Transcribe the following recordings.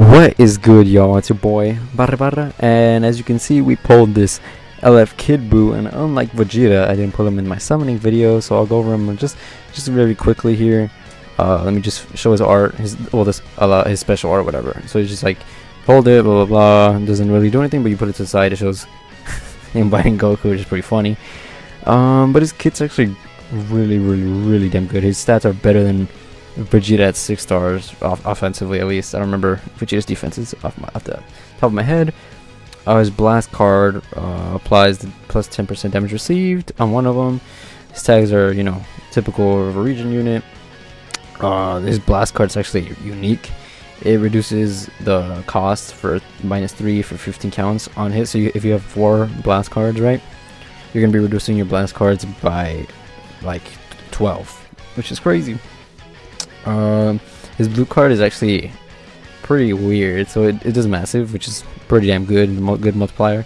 What is good, y'all? It's your boy Varebarra, and as you can see, we pulled this LF Kid Buu, and unlike Vegeta, I didn't pull him in my summoning video, so I'll go over him just just very quickly here. Uh, let me just show his art, his well, this uh, his special art, whatever. So he's just like hold it, blah blah blah. Doesn't really do anything, but you put it to the side, it shows him biting Goku, which is pretty funny. Um, but his kit's actually really, really, really damn good. His stats are better than Vegeta at six stars off offensively at least. I don't remember Vegeta's defenses off, my, off the top of my head. Uh, his blast card uh, applies the plus 10% damage received on one of them. His tags are, you know, typical of a regen unit. Uh, his blast card is actually unique. It reduces the cost for minus 3 for 15 counts on hit. So you, if you have 4 blast cards, right, you're going to be reducing your blast cards by like 12, which is crazy. Um, his blue card is actually pretty weird. So it, it does massive, which is pretty damn good, good multiplier.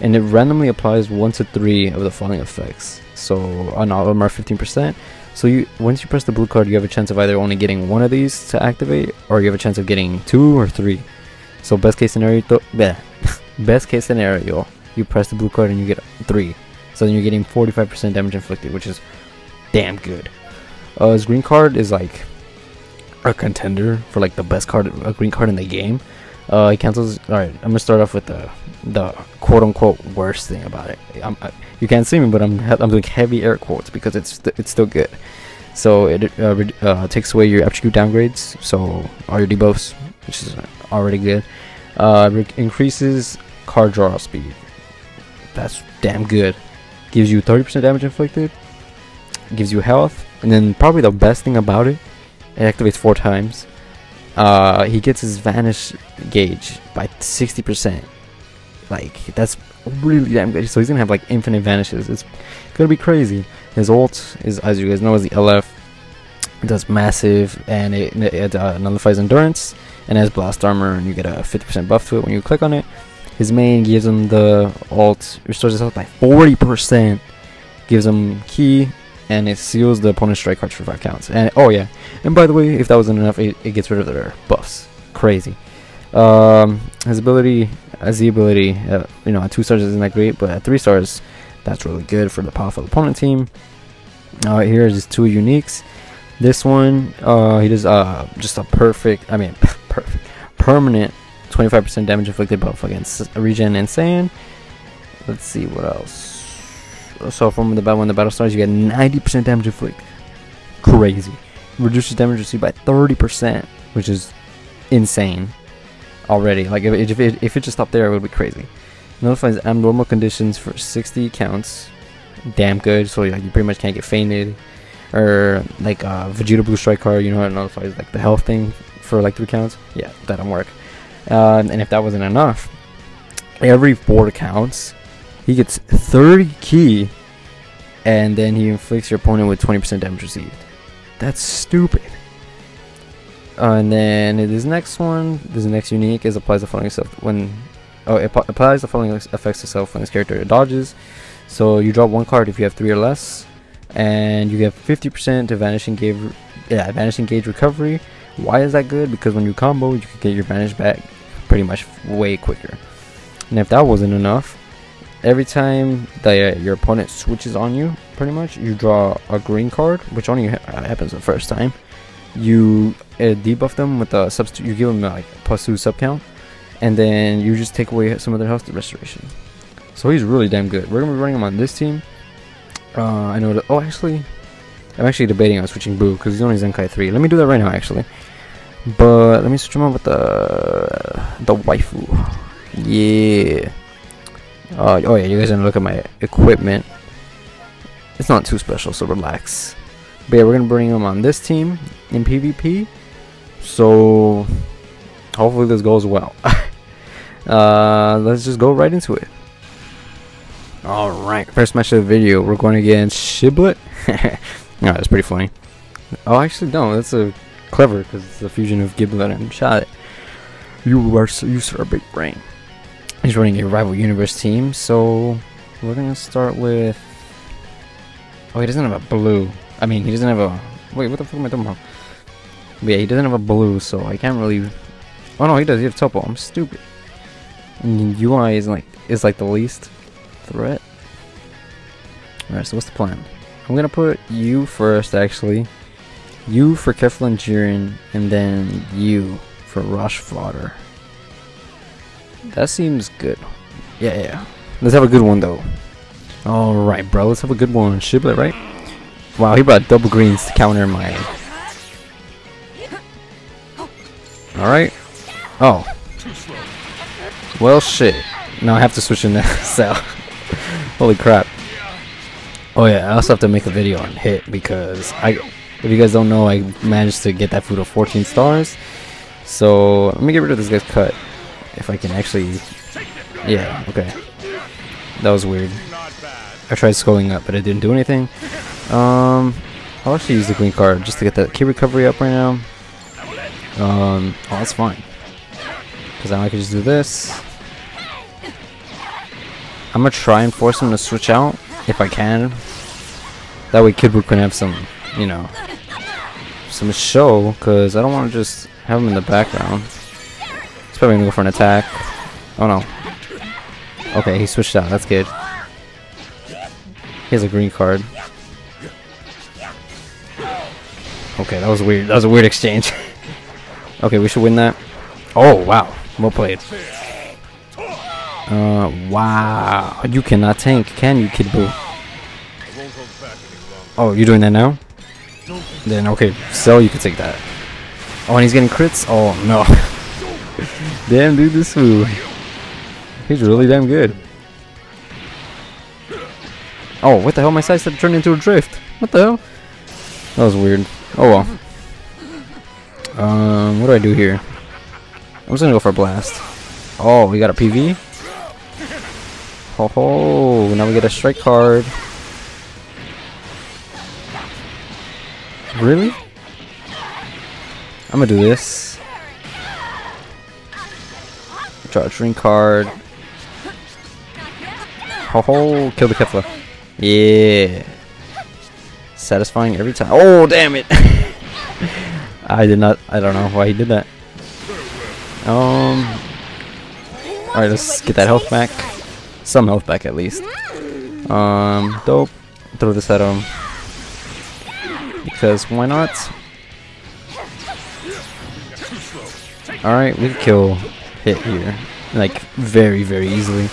And it randomly applies 1 to 3 of the following effects. So on all of them are 15%. So you once you press the blue card, you have a chance of either only getting one of these to activate, or you have a chance of getting two or three. So best case scenario, bleh, best case scenario, you press the blue card and you get three. So then you're getting 45% damage inflicted, which is damn good. Uh, his green card is like a contender for like the best card, a green card in the game. Uh, he cancels. All right, I'm gonna start off with the the quote unquote worst thing about it. I, you can't see me, but I'm I'm doing heavy air quotes because it's it's still good. So it uh, uh, takes away your attribute downgrades, so all your debuffs, which is already good. Uh, increases card draw speed. That's damn good. Gives you 30% damage inflicted. Gives you health, and then probably the best thing about it it activates four times. Uh, he gets his vanish gauge by 60%. Like, that's really damn good. So he's gonna have like infinite vanishes. It's gonna be crazy. His ult is, as you guys know, is the LF. It does massive and it, it uh, nullifies endurance and has blast armor and you get a 50% buff to it when you click on it. His main gives him the ult, restores his health by 40%, gives him ki, and it seals the opponent's strike cards for 5 counts. And oh yeah, and by the way, if that wasn't enough, it, it gets rid of their buffs. Crazy. Um, his ability, as the ability, uh, you know, at 2 stars isn't that great, but at 3 stars, that's really good for the powerful opponent team. Uh, here is his two uniques. This one, uh, he does uh, just a perfect, I mean, perfect, permanent 25% damage inflicted buff against regen and. Let's see what else so from the battle when the battle starts, you get 90% damage inflicted. Crazy. Reduces damage received by 30%, which is insane already. Like if it, if it, if it just stopped there, it would be crazy. Nullifies abnormal conditions for 60 counts. Damn good. So like you pretty much can't get fainted. Or like uh, Vegeta Blue Strike card, you know how it nullifies like the health thing for like three counts. Yeah, that don't work. Uh, and if that wasn't enough, every four counts, he gets 30 ki, and then he inflicts your opponent with 20% damage received. That's stupid. Uh, and then this next one, this next unique is applies the following stuff when oh it applies the following effects to self when this character dodges. So you drop one card if you have three or less, and you get 50% to vanishing gauge, yeah, vanishing gauge recovery. Why is that good? Because when you combo, you can get your vanish back pretty much way quicker. And if that wasn't enough, every time that your opponent switches on you, pretty much, you draw a green card, which only uh, happens the first time. You uh, debuff them with a substitute. You give them like plus two sub count, and then you just take away some of their health restoration. So he's really damn good. We're gonna be running him on this team. Uh, I know. That, oh, actually, I'm actually debating on switching Boo because he's only Zenkai three. Let me do that right now, actually. But let me switch him on with the the waifu. Yeah. Uh, oh yeah, you guys gonna look at my equipment. It's not too special, so relax. But yeah, we're gonna bring him on this team in PvP. So hopefully this goes well. uh, let's just go right into it. Alright, first match of the video, we're going against Shiblet. oh, that's pretty funny. Oh, actually, no, that's a clever because it's a fusion of Giblet and Shot. You are you a big brain. He's running a rival universe team, so we're gonna start with. Oh, he doesn't have a blue. I mean, he doesn't have a. Wait, what the fuck am I talking about? But yeah, he doesn't have a blue, so I can't really Oh no, he does. He has Toppo. I'm stupid. And UI is like is like the least threat. Alright, so what's the plan? I'm gonna put you first actually. You for Kefla and Jiren, and then you for Rush Fodder. That seems good. Yeah, yeah. Let's have a good one though. Alright, bro. Let's have a good one. Shiblet, right? Wow, he brought double greens to counter my... Alright. Oh. Well, shit. Now I have to switch in that cell. Holy crap. Oh yeah, I also have to make a video on hit because I, if you guys don't know, I managed to get that food of 14 stars. So let me get rid of this guy's cut, if I can actually. Yeah, okay. That was weird. I tried scrolling up, but it didn't do anything. Um, I'll actually use the green card just to get that ki recovery up right now. Um, oh, that's fine. Because now I can just do this. I'm gonna try and force him to switch out if I can. That way Kid Buu can have some, you know, some show, because I don't want to just have him in the background. He's probably gonna go for an attack. Oh no. Okay, he switched out, that's good. He has a green card. Okay, that was weird. That was a weird exchange. okay, we should win that. Oh, wow. Well played. Uh, wow. You cannot tank, can you, Kid Buu? Oh, you're doing that now? Then, okay, so you can take that. Oh, and he's getting crits? Oh, no. damn, dude, this fool. He's really damn good. Oh, what the hell? My side turned into a drift. What the hell? That was weird. Oh well. Um, what do I do here? I'm just gonna go for a blast. Oh, we got a PV? Ho ho, now we get a strike card. Really? I'm gonna do this. Draw a drink card. Ho ho, kill the Kefla. Yeah. Satisfying every time. Oh, damn it. I did not, I don't know why he did that. Um. Alright, let's get that health back. Some health back at least. Um, dope. Throw this at him. Because why not? Alright, we can kill hit here. Like, very, very easily.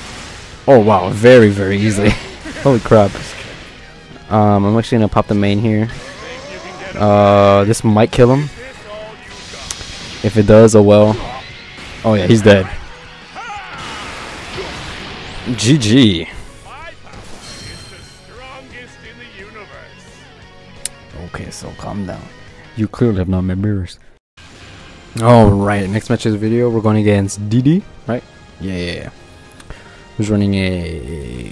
Oh wow, very, very easily. Holy crap. Um, I'm actually gonna pop the main here. Uh, this might kill him. If it does, oh well. Oh yeah, he's dead. GG. Okay, so calm down. You clearly have not met mirrors. Alright, next match's video, we're going against DD, right? Yeah. Yeah. Who's running a...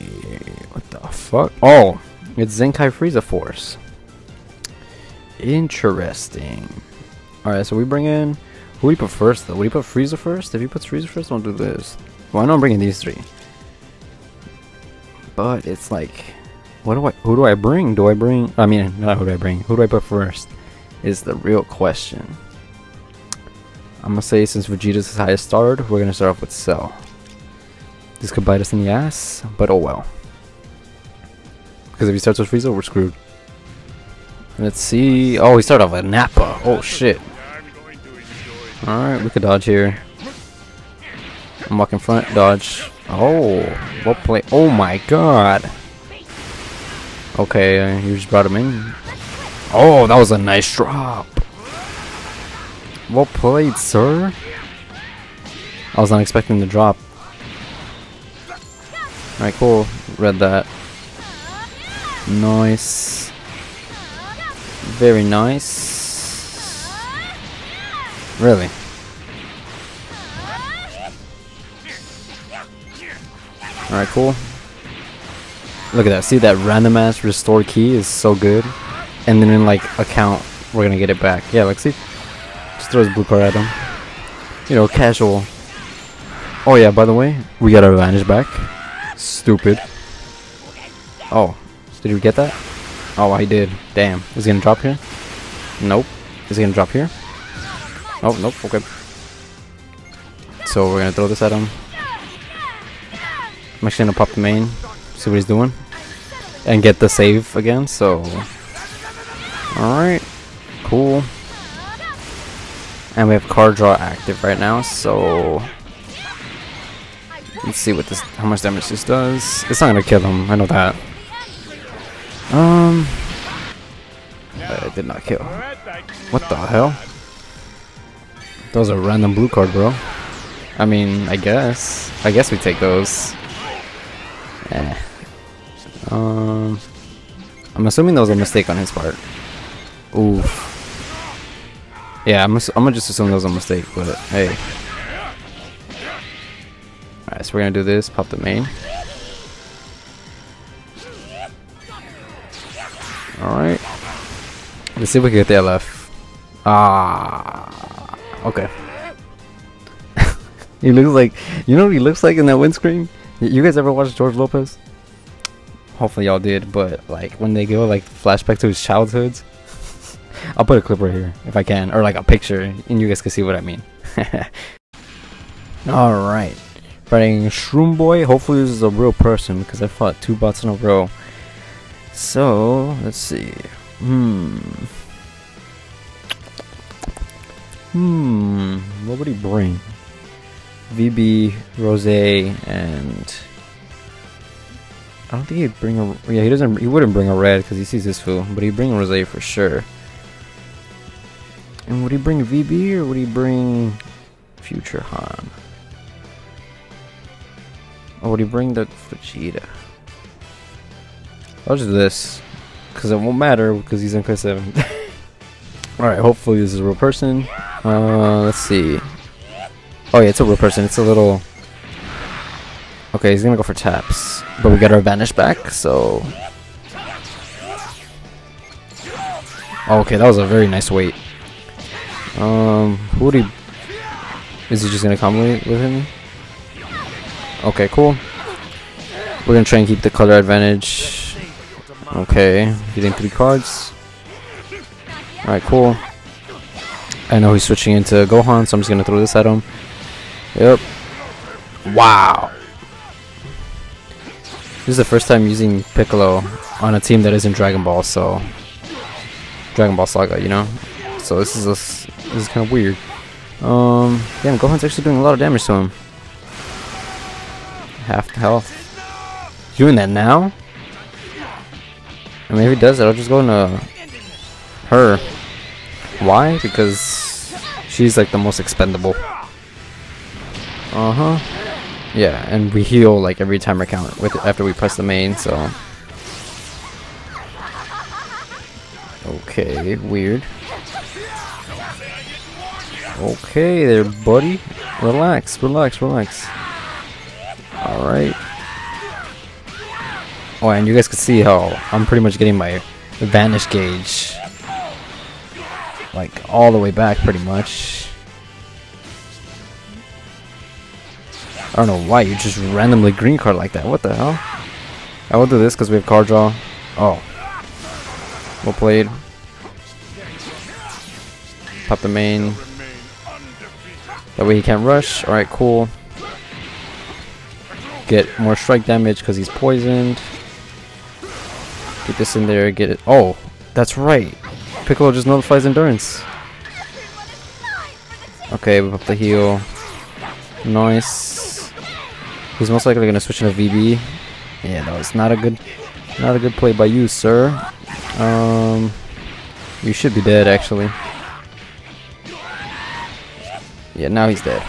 What the fuck? Oh, it's Zenkai Frieza Force. Interesting. Alright, so we bring in... Who do we put first, though? Would he put Frieza first? If he puts Frieza first, I'll do this. Well, I know I'm bringing these three. But it's like... What do I... Who do I bring? Do I bring... I mean, not who do I bring. Who do I put first? Is the real question. I'm gonna say since Vegeta's his highest starred, we're gonna start off with Cell. This could bite us in the ass, but oh well. Because if he starts with Frieza, we're screwed. Let's see. Oh, he started off with Nappa. Oh shit. Alright, we could dodge here. I'm walking front, dodge. Oh, what play? Oh my god. Okay, uh, you just brought him in. Oh, that was a nice drop. Well played, sir. I was not expecting the drop. Alright, cool. Read that. Nice. Very nice. Really? Alright, cool. Look at that. See that random ass restore ki is so good. And then in like account, we're gonna get it back. Yeah, like see? Throws blue card at him. You know, casual. Oh yeah, by the way, we got our advantage back. Stupid. Oh, did we get that? Oh, I did. Damn. Is he gonna drop here? Nope. Is he gonna drop here? Oh, nope. Okay. So we're gonna throw this at him. I'm actually gonna pop the main, see what he's doing, and get the save again. So, all right, cool. And we have card draw active right now, so let's see what this, how much damage this does. It's not gonna kill him, I know that. Um, it did not kill. What the hell? That was a random blue card, bro. I mean, I guess. I guess we take those. Eh. Um, I'm assuming that was a mistake on his part. Oof. Yeah, I'm, I'm gonna just assume that was a mistake, but hey. Alright, so we're gonna do this, pop the main. Alright. Let's see if we can get the LF. Ah, okay. he looks like, you know what he looks like in that windscreen? You guys ever watch George Lopez? Hopefully y'all did, but like when they go like flashback to his childhoods, I'll put a clip right here if I can, or like a picture, and you guys can see what I mean. All right, fighting Shroom Boy. Hopefully this is a real person because I fought two bots in a row. So let's see. Hmm. Hmm. What would he bring? VB, Rose, and I don't think he'd bring a. Yeah, he doesn't. He wouldn't bring a red because he sees this fool, but he'd bring Rose for sure. And would he bring VB or would he bring Future Han? Or would he bring the Vegeta? I'll just do this. Because it won't matter because he's in Class 7. Alright, hopefully this is a real person. Uh, let's see. Oh yeah, it's a real person. It's a little... Okay, he's gonna go for taps. But we got our Vanish back, so... Okay, that was a very nice weight. Um, who would he... Is he just gonna combo with him? Okay, cool. We're gonna try and keep the color advantage. Okay, getting three cards. Alright, cool. I know he's switching into Gohan, so I'm just gonna throw this at him. Yep. Wow. This is the first time using Piccolo on a team that isn't Dragon Ball, so Dragon Ball Saga, you know. So this is a, this is kind of weird. Um, damn, Gohan's actually doing a lot of damage to him. Half the health. Doing that now? I mean, if he does that, I'll just go into her. Why? Because she's like the most expendable. Uh huh. Yeah, and we heal like every time I count with after we press the main. So. Okay, weird. Okay there, buddy. Relax, relax, relax. Alright. Oh, and you guys can see how I'm pretty much getting my vanish gauge like all the way back pretty much. I don't know why you just randomly green card like that. What the hell? I will do this because we have card draw. Oh. Well played. Pop the main. That way he can't rush. Alright, cool. Get more strike damage because he's poisoned. Get this in there, get it. Oh, that's right. Piccolo just nullifies endurance. Okay, we pop the heal. Nice. He's most likely gonna switch into VB. Yeah, no, it's not a good, not a good play by you, sir. Um, you should be dead actually. Yeah, now he's dead.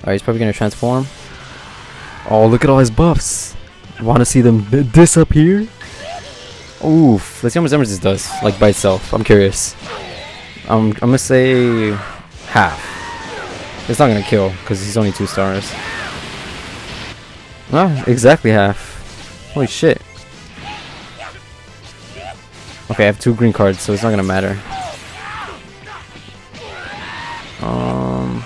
Alright, he's probably gonna transform. Oh, look at all his buffs. Want to see them disappear? Oof. Let's see how much damage this does, like by itself. I'm curious. Um, I'm gonna say half. It's not gonna kill because he's only two stars. Ah, exactly half. Holy shit. Okay, I have two green cards, so it's not gonna matter. Um,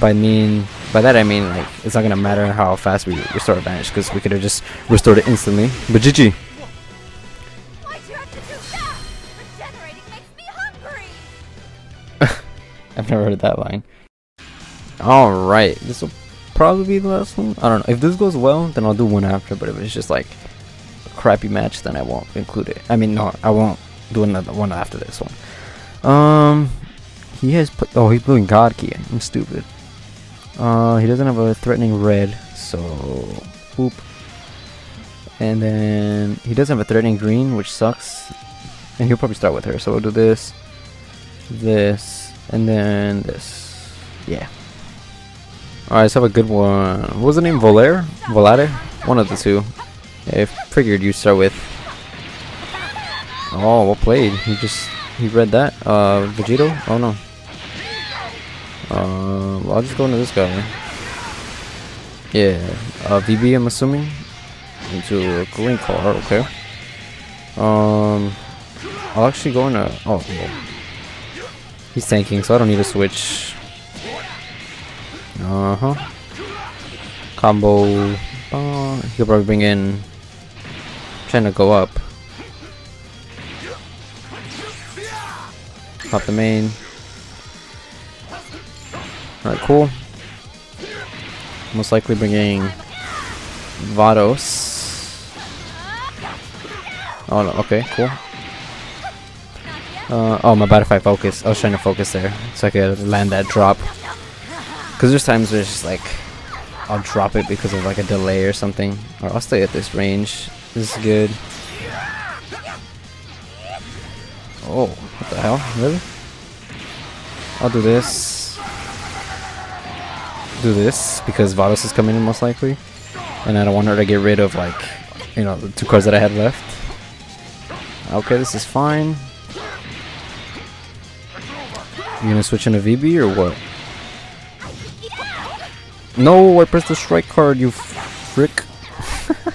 by mean, by that I mean like it's not gonna matter how fast we restore advantage because we could have just restored it instantly. But GG. I've never heard that line. Alright, this will probably be the last one. I don't know. If this goes well, then I'll do one after. But if it's just like a crappy match, then I won't include it. I mean, no, I won't do another one after this one. Um, he has put. Oh, he's doing God Ki. I'm stupid. Uh, he doesn't have a threatening red, so whoop. And then he doesn't have a threatening green, which sucks. And he'll probably start with her. So we'll do this, this, and then this. Yeah. Alright, let's have a good one. What was the name? Volare? Volare? One of the two. I figured you'd start with. Oh, well played. He just he read that. Uh, Vegito? Oh no. Well, I'll just go into this guy. Yeah, uh, VB, I'm assuming. Into a green car, okay. Um, I'll actually go into. Oh, well. he's tanking, so I don't need to switch. Uh huh. Combo. Uh, he'll probably bring in. Trying to go up. Pop the main. Alright, cool. Most likely bringing Vados. Oh no, okay, cool. Uh, oh, my I focus. I was trying to focus there so I could land that drop. Because there's times where it's just like, I'll drop it because of like a delay or something. Or I'll stay at this range. This is good. Oh, what the hell? Really? I'll do this. Do this because Vados is coming in most likely. And I don't want her to get rid of like, you know, the two cards that I had left. Okay, this is fine. You gonna switch into VB or what? No, I pressed the strike card, you frick.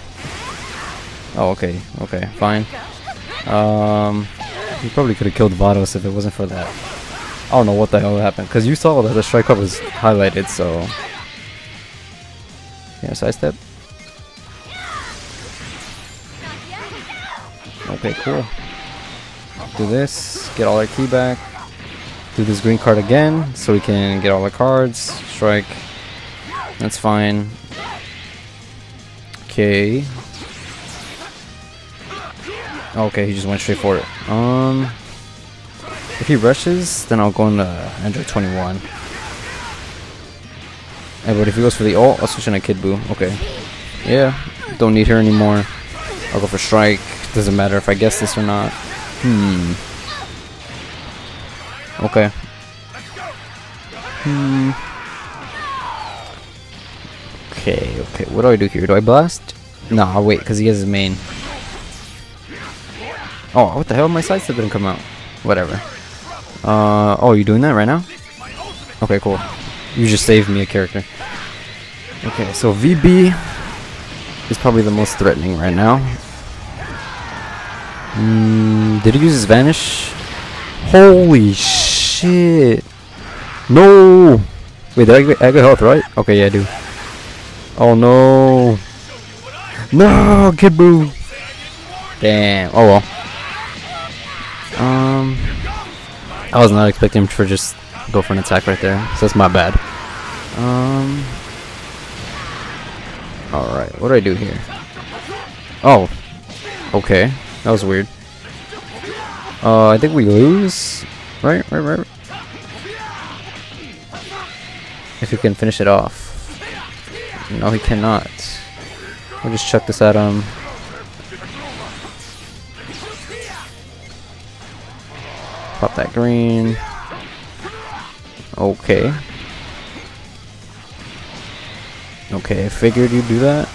oh, okay, okay, fine. Um, you probably could have killed Vados if it wasn't for that. I don't know what the hell happened, because you saw that the strike card was highlighted, so... Yeah, sidestep. Okay, cool. Do this, get all our ki back. Do this green card again, so we can get all the cards. Strike. That's fine. Okay. Okay, he just went straight for it. Um, if he rushes, then I'll go into Android 21. Hey, but if he goes for the ult, I'll switch into Kid Buu. Okay. Yeah, don't need her anymore. I'll go for Strike. Doesn't matter if I guess this or not. Hmm. Okay. Hmm. Okay, okay. What do I do here? Do I blast? No, I'll wait, because he has his main. Oh, what the hell? My sidestep didn't come out. Whatever. Uh, oh, you doing that right now? Okay, cool. You just saved me a character. Okay, so VB is probably the most threatening right now. Mm, did he use his vanish? Holy shit! No! Wait, did I get, I get health, right? Okay, yeah, I do. Oh no! No, Kid Buu! Damn. Oh well. Um, I was not expecting him to just go for an attack right there, so that's my bad. Um. All right, what do I do here? Oh, okay. That was weird. Uh, I think we lose. Right, right, right. If he can finish it off. No, he cannot. We'll just chuck this at him. Pop that green. Okay. Okay, I figured you'd do that.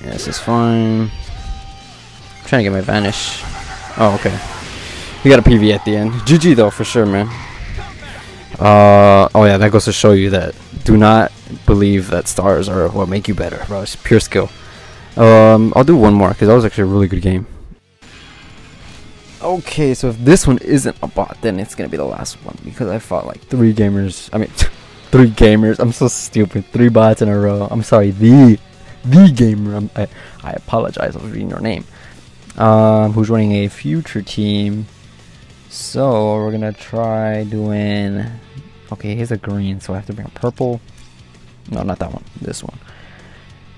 Yeah, this is fine. I'm trying to get my vanish. Oh, okay. We got a PV at the end. GG though, for sure, man. Uh, oh yeah, that goes to show you that do not believe that stars are what make you better, bro. It's pure skill. Um, I'll do one more because that was actually a really good game. Okay, so if this one isn't a bot, then it's gonna be the last one because I fought like three gamers. I mean, three gamers. I'm so stupid. Three bots in a row. I'm sorry. The the gamer. I'm, i I apologize. I was reading your name. Um, who's running a future team? So we're gonna try doing. Okay, here's a green, so I have to bring a purple. No, not that one. This one.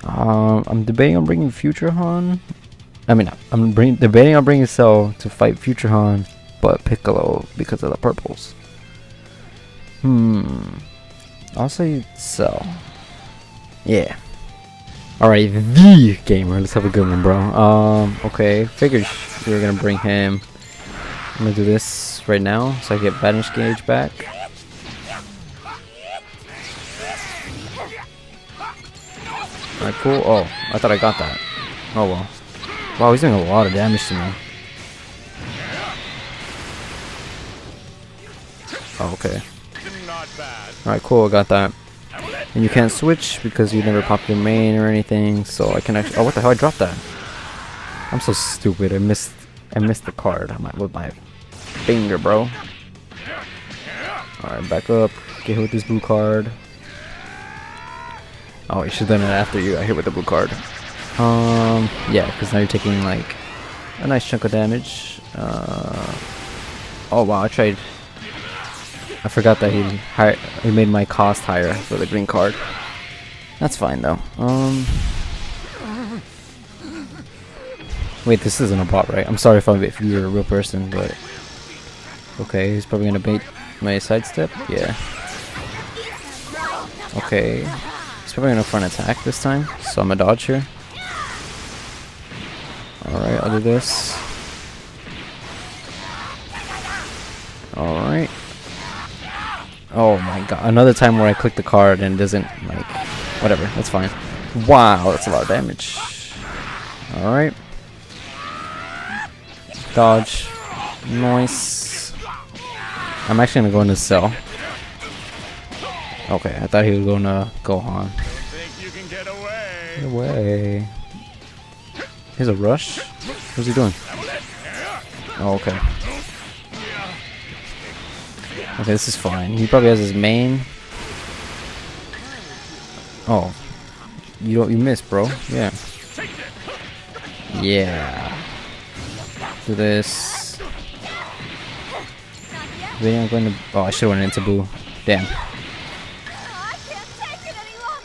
Um, I'm debating on bringing Future Han. I mean, I'm bring, debating on bringing Cell to fight Future Han, but Piccolo because of the purples. Hmm. I'll say Cell. Yeah. Alright, the gamer. Let's have a good one, bro. Um, okay. Figured we were gonna bring him. I'm gonna do this right now so I get Vanish Gauge back. Alright, cool. Oh, I thought I got that. Oh well. Wow, he's doing a lot of damage to me. Oh, okay. Alright, cool, I got that. And you can't switch because you never popped your main or anything, so I can actually- Oh, what the hell, I dropped that. I'm so stupid, I missed- I missed the card my, with my finger, bro. Alright, back up, get hit with this blue card. Oh, you should have done it after you got hit with the blue card. Um, yeah, because now you're taking, like, a nice chunk of damage. Uh, oh, wow, I tried I forgot that he he made my cost higher for the green card. That's fine though. Um. Wait, this isn't a bot, right? I'm sorry if, I'm, if you're a real person, but okay, he's probably gonna bait my sidestep. Yeah. Okay, he's probably gonna front attack this time, so I'm a dodge here. All right, I'll do this. All right. Oh my god, another time where I click the card and it doesn't, like, whatever, that's fine. Wow, that's a lot of damage. Alright. Dodge. Nice. I'm actually gonna go into cell. Okay, I thought he was gonna Gohan. Think you can get away? Get away. Here's a rush? What's he doing? Oh, okay. Okay, this is fine. He probably has his main. Oh. You don't you missed, bro. Yeah. Yeah. Do this. Then I'm going to Oh, I should have went into Boo. Damn.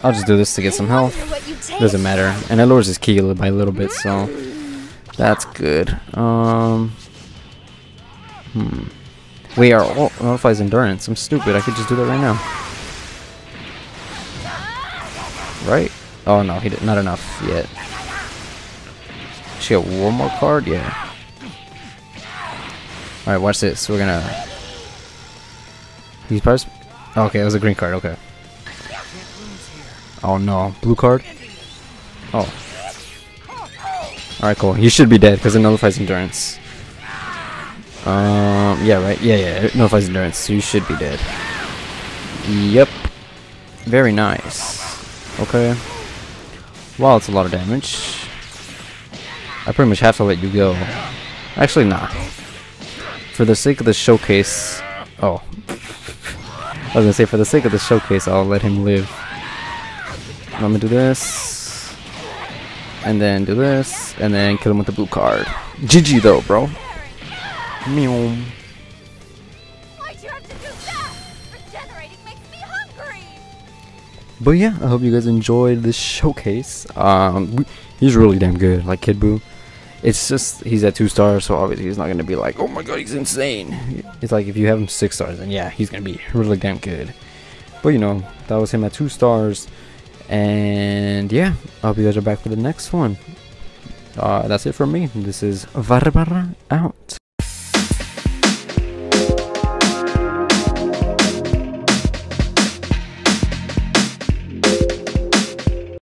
I'll just do this to get some health. Doesn't matter. And it lowers his ki by a little bit, so that's good. Um Hmm. Wait, our ult nullifies endurance. I'm stupid. I could just do that right now. Right? Oh no, he did not enough yet. She got one more card? Yeah. Alright, watch this. We're gonna He's probably Okay, it was a green card, okay. Oh no. Blue card? Oh. Alright, cool. He should be dead because it nullifies endurance. Um, yeah, right. Yeah, yeah. It nullifies endurance, so you should be dead. Yep. Very nice. Okay. Wow, it's a lot of damage. I pretty much have to let you go. Actually, nah. For the sake of the showcase... Oh. I was gonna say, for the sake of the showcase, I'll let him live. I'm gonna do this. And then do this. And then kill him with the blue card. GG though, bro. Meow. Me. But yeah, I hope you guys enjoyed this showcase. Um, he's really damn good, like Kid Buu. It's just he's at two stars, so obviously he's not gonna be like, oh my god, he's insane. It's like if you have him six stars, then yeah, he's gonna be really damn good. But you know, that was him at two stars, and yeah, I hope you guys are back for the next one. Uh, that's it from me. This is Varebarra out.